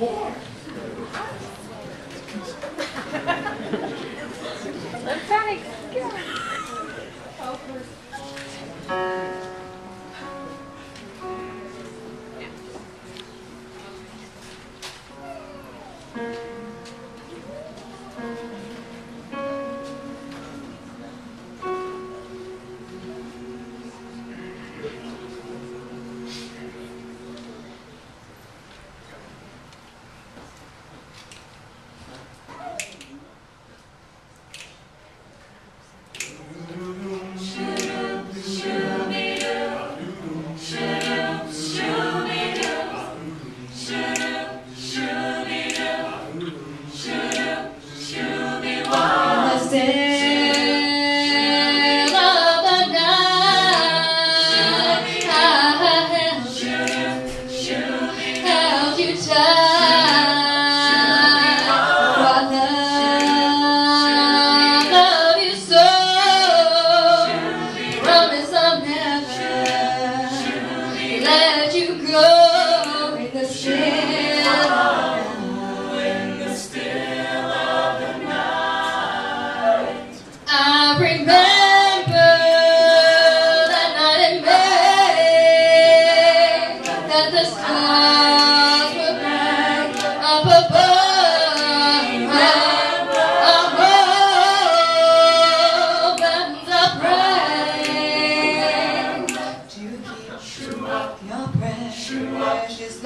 born.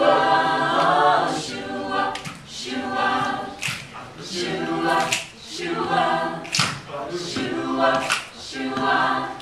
Shua, Shua, Shua, Shua.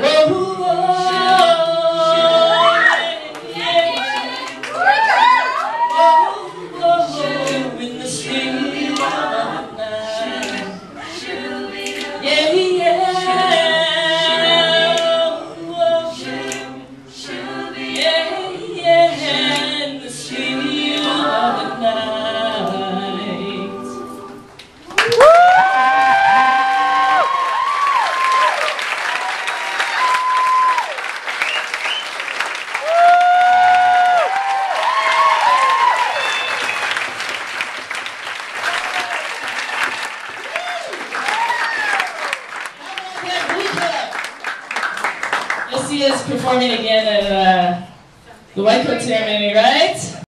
Well, who You'll see us performing again at uh, the White Coat Ceremony, right?